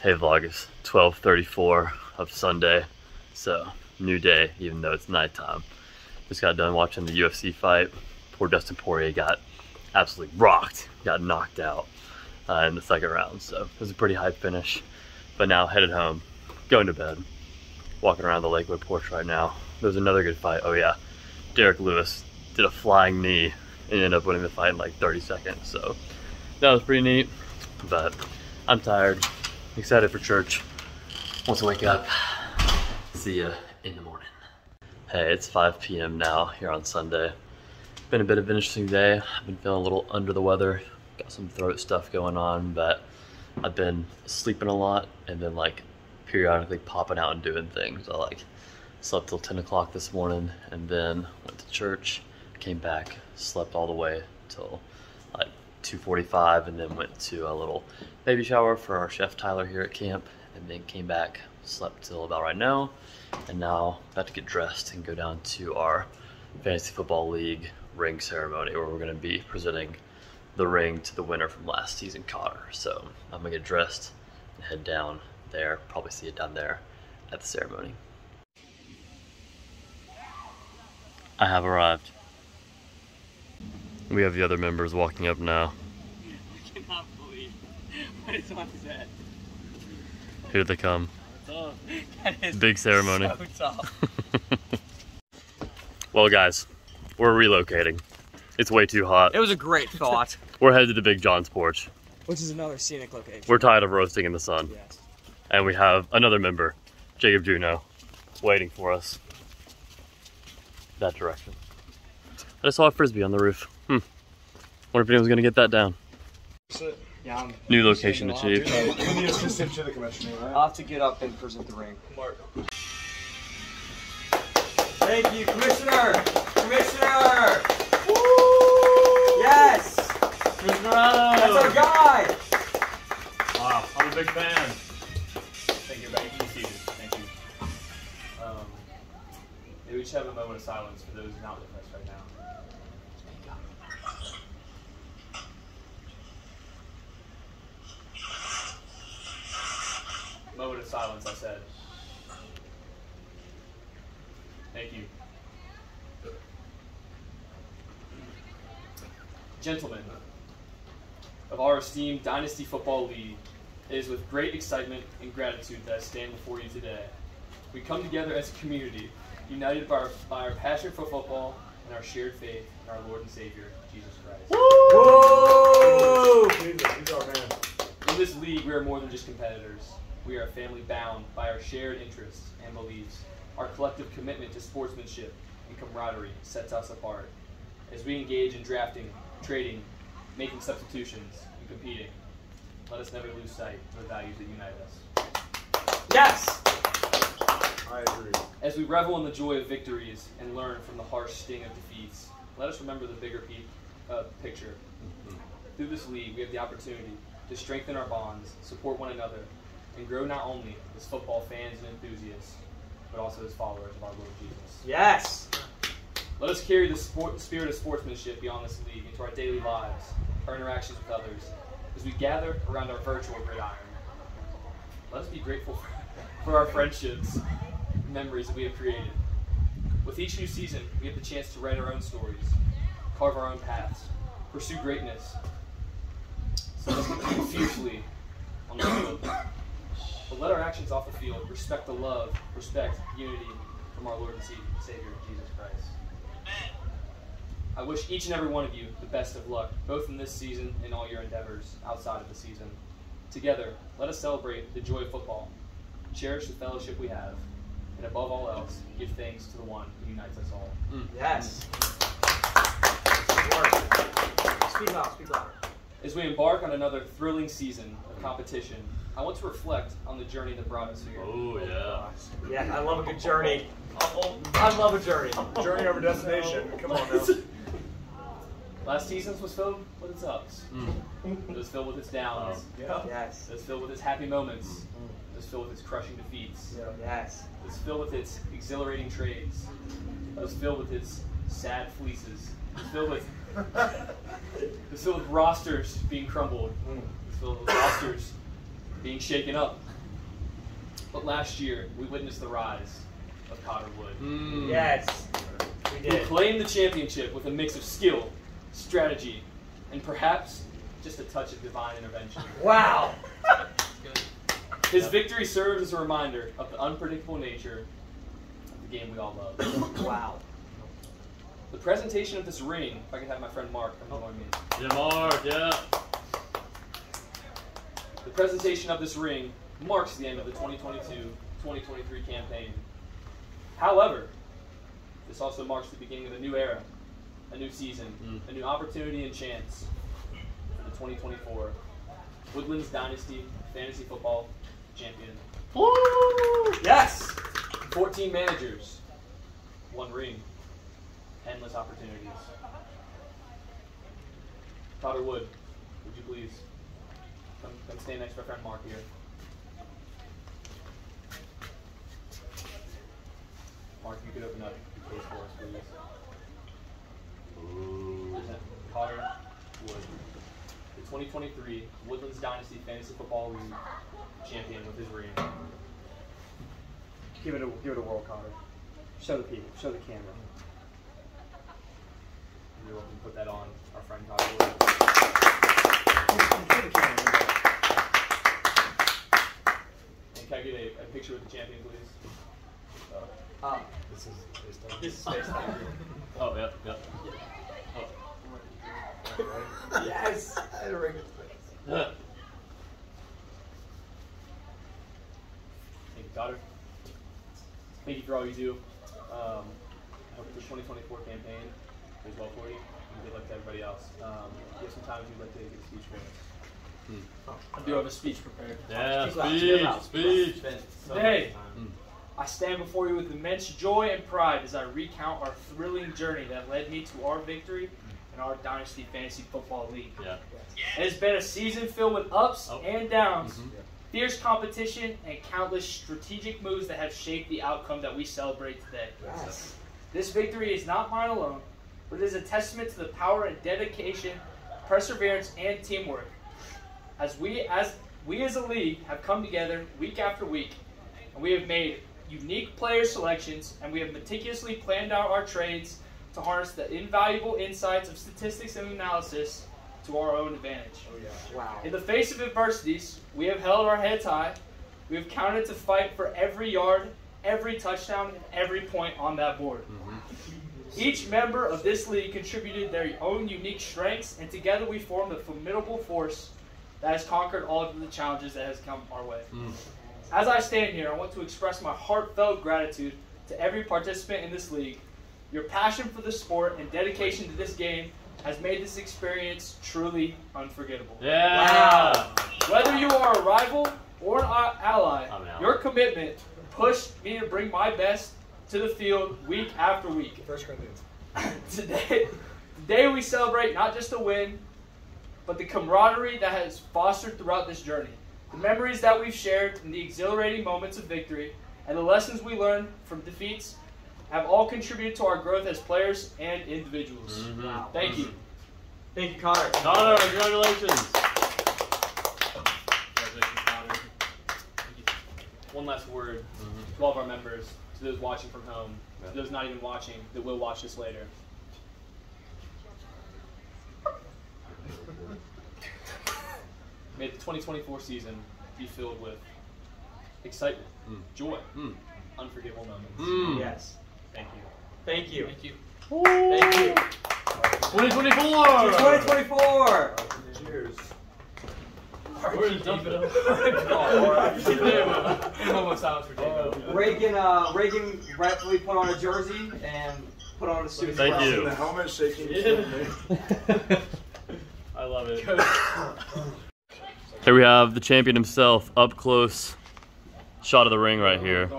Hey vlog, it's 12.34 of Sunday, so new day even though it's nighttime. Just got done watching the UFC fight. Poor Dustin Poirier got absolutely rocked, got knocked out uh, in the second round, so it was a pretty high finish. But now headed home, going to bed, walking around the Lakewood porch right now. There was another good fight, oh yeah, Derrick Lewis did a flying knee and ended up winning the fight in like 30 seconds, so that was pretty neat, but I'm tired, excited for church. Want to wake up. See ya in the morning. Hey, it's 5 p.m. now here on Sunday. Been a bit of an interesting day. I've been feeling a little under the weather. Got some throat stuff going on, but I've been sleeping a lot and then like periodically popping out and doing things. I like slept till 10 o'clock this morning and then went to church, came back, slept all the way till 2.45 and then went to a little baby shower for our chef Tyler here at camp and then came back, slept till about right now and now about to get dressed and go down to our fantasy football league ring ceremony where we're going to be presenting the ring to the winner from last season Connor. So I'm gonna get dressed and head down there, probably see it down there at the ceremony. I have arrived. We have the other members walking up now. I cannot believe what is on his head. Here they come. Big ceremony. So well guys, we're relocating. It's way too hot. It was a great thought. We're headed to Big John's porch. Which is another scenic location. We're tired of roasting in the sun. yes. And we have another member, Jacob Juno, waiting for us. That direction. I just saw a frisbee on the roof. Hmm. Wonder if anyone's gonna get that down. Yeah, I'm, New location achieved. You're the assistant to the commissioner, right? I'll have to get up and present the ring. Thank you, Commissioner! Commissioner! Woo! Yes! That's our guy! Wow, I'm a big fan. We should have a moment of silence for those not with us right now. Moment of silence, I said. Thank you. Gentlemen of our esteemed Dynasty Football League, it is with great excitement and gratitude that I stand before you today. We come together as a community, united by our, by our passion for football and our shared faith in our Lord and Savior, Jesus Christ. Whoa! Jesus, he's our man. In this league, we are more than just competitors. We are a family bound by our shared interests and beliefs. Our collective commitment to sportsmanship and camaraderie sets us apart. As we engage in drafting, trading, making substitutions, and competing, let us never lose sight of the values that unite us. Yes! I agree. As we revel in the joy of victories and learn from the harsh sting of defeats, let us remember the bigger pe- uh, picture. Through this league, we have the opportunity to strengthen our bonds, support one another, and grow not only as football fans and enthusiasts, but also as followers of our Lord Jesus. Yes! Let us carry the sport, spirit of sportsmanship beyond this league into our daily lives, our interactions with others, as we gather around our virtual gridiron. Let us be grateful for, for our friendships, and memories that we have created. With each new season, we have the chance to write our own stories, carve our own paths, pursue greatness. So let's compete fiercely on the field. But let our actions off the field respect the love, respect, unity from our Lord and Savior, Jesus Christ. I wish each and every one of you the best of luck, both in this season and all your endeavors outside of the season. Together, let us celebrate the joy of football, cherish the fellowship we have, and above all else, give thanks to the one who unites us all. Mm. Yes. Speak loud, speak loud. As we embark on another thrilling season of competition, I want to reflect on the journey that brought us here. Oh yeah. Yeah, I love a good journey. I love a journey. Journey over destination. Come on now. Last season's was filled with its ups. Mm. It was filled with its downs. Oh, yeah. Yes. It was filled with its happy moments. Mm. It was filled with its crushing defeats. Yes. It was filled with its exhilarating trades. It was filled with its sad fleeces. It was filled with it was filled with rosters being crumbled. It was filled with rosters being shaken up. But last year, we witnessed the rise of Cotter Wood. Mm. Yes, we He did. claimed the championship with a mix of skill, strategy, and perhaps just a touch of divine intervention. Wow. His victory serves as a reminder of the unpredictable nature of the game we all love. Wow. The presentation of this ring, if I could have my friend Mark come join me. Yeah, Mark, yeah. The presentation of this ring marks the end of the 2022-2023 campaign. However, this also marks the beginning of a new era, a new season, Mm. a new opportunity and chance for the 2024 Woodlands Dynasty Fantasy Football Champion. Yes. 14 managers, one ring, endless opportunities. Cotter Wood, would you please come, come stand next to my friend Mark here? Mark, you could open up the case for us, please. Present Cotter Wood, the 2023 Woodlands Dynasty Fantasy Football League champion with his ring. Give it a give it a whirl, Connor. Show the people. Show the camera. You're welcome to put that on our friend Cotter Wood. Show the camera. And can I get a, a picture with the champion, please? Um, This is based on. this is space time. Oh, yep, yep. Yes. I had a ring. Yeah. Thank you, Cotter. Thank you for all you do. Um, I hope the 2024 campaign goes well for you. And good luck to everybody else. Um, if you have some time, if you'd like to give a speech for us. I do have a speech prepared. Yeah, Speak loud, speak speech, speech. Today, Mm. I stand before you with immense joy and pride as I recount our thrilling journey that led me to our victory in our Dynasty Fantasy Football League. Yeah. It has been a season filled with ups Oh. and downs, Mhm. fierce competition, and countless strategic moves that have shaped the outcome that we celebrate today. Yes. This victory is not mine alone, but it is a testament to the power and dedication, perseverance, and teamwork. As we as we as a league have come together week after week, and we have made unique player selections, and we have meticulously planned out our trades to harness the invaluable insights of statistics and analysis to our own advantage. Oh yeah. Wow. In the face of adversities, we have held our heads high. We have counted to fight for every yard, every touchdown, and every point on that board. Each member of this league contributed their own unique strengths, and together we formed a formidable force that has conquered all of the challenges that has come our way. Mm. As I stand here, I want to express my heartfelt gratitude to every participant in this league. Your passion for the sport and dedication to this game has made this experience truly unforgettable. Yeah. Wow. Whether you are a rival or an ally, ally. your commitment pushed me to bring my best to the field week after week. First Corinthians. today, today we celebrate not just a win, but the camaraderie that has fostered throughout this journey. The memories that we've shared and the exhilarating moments of victory and the lessons we learned from defeats have all contributed to our growth as players and individuals. Mhm. Wow. Thank you. Thank you, Connor. Connor, congratulations. One last word Mhm. to all of our members, to those watching from home, Yeah. to those not even watching that will watch this later. May the 2024 season be filled with excitement, Mm. joy, Mm. unforgettable moments. Mm. Yes. Thank you. Thank you. Thank you. Thank you. 2024. 2024. Cheers. Where's David? In a moment of silence for David. Reagan, uh, Reagan rightfully put on a jersey and put on a suit. as Thank well. you. The helmet shaking. I love it. Here we have the champion himself, up close. Shot of the ring right here.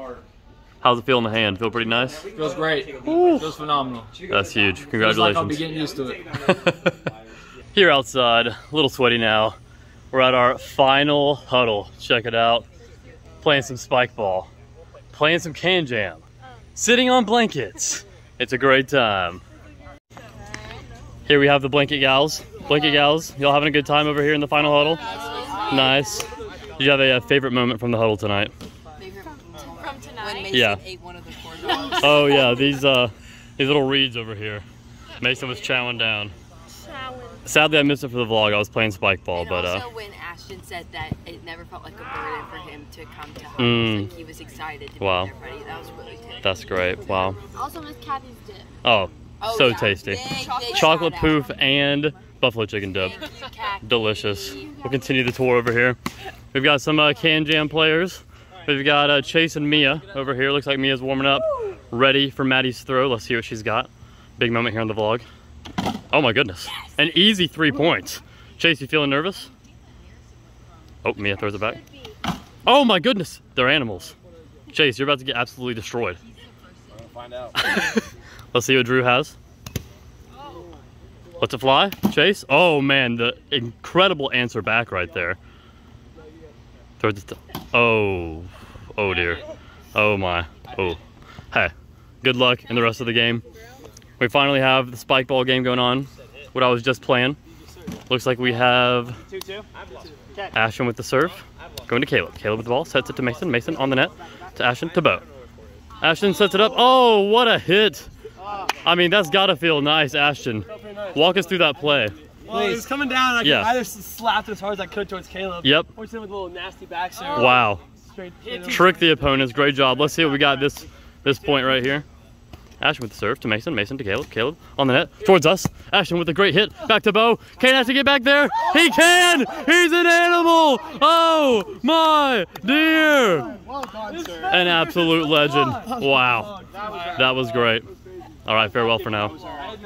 How's it feel in the hand? Feel pretty nice? Feels great. Woo. Feels phenomenal. That's huge. Feels like I'll be getting used to it. Here outside, a little sweaty now. We're at our final huddle. Check it out. Playing some spike ball, playing some Kan Jam, sitting on blankets. It's a great time. Here we have the blanket gals. Blanket gals, y'all having a good time over here in the final huddle? Nice. Did you have a, favorite moment from the huddle tonight? Favorite when Mason Yeah. ate one of the corn dogs. Oh yeah, these uh these little reeds over here. Mason was chowing down. Sadly, I missed it for the vlog. I was playing spike ball, and but also uh, when Ashton said that it never felt like a burden for him to come to Hunters, Mm. like he was excited to Wow. be there, buddy. That was really good. that's great. Wow. Also, Miss Kathy's dip. Oh, Oh, so yeah. tasty. Big, big Chocolate shout out. poof and buffalo chicken dip. Thank you, Delicious. We'll continue the tour over here. We've got some uh, Kan Jam players. We've got uh, Chase and Mia over here. Looks like Mia's warming up, ready for Maddie's throw. Let's see what she's got. Big moment here on the vlog. Oh my goodness. An easy three points. Chase, you feeling nervous? Oh, Mia throws it back. Oh my goodness. They're animals. Chase, you're about to get absolutely destroyed. Let's see what Drew has. Let's it fly, Chase. Oh man, the incredible answer back right there. Throw this. Oh, oh dear. Oh my. Oh. Hey, good luck in the rest of the game. We finally have the spike ball game going on. What I was just playing. Looks like we have Ashton with the serve. Going to Caleb. Caleb with the ball. Sets it to Mason. Mason on the net. To Ashton. To Bo. Ashton sets it up. Oh, what a hit. I mean, that's got to feel nice, Ashton. Walk us through that play. Well, it was coming down. I Yeah. could either s- slapped as hard as I could towards Caleb. Yep. Or hit him with a little nasty back serve. Wow. Straight. Trick the opponents. Great job. Let's see what we got this this point right here. Ashton with the serve to Mason. Mason to Caleb. Caleb on the net towards us. Ashton with a great hit. Back to Bo. Can Ashton get back there? He can! He's an animal! Oh my dear! An absolute legend. Wow. That was great. All right, farewell for now.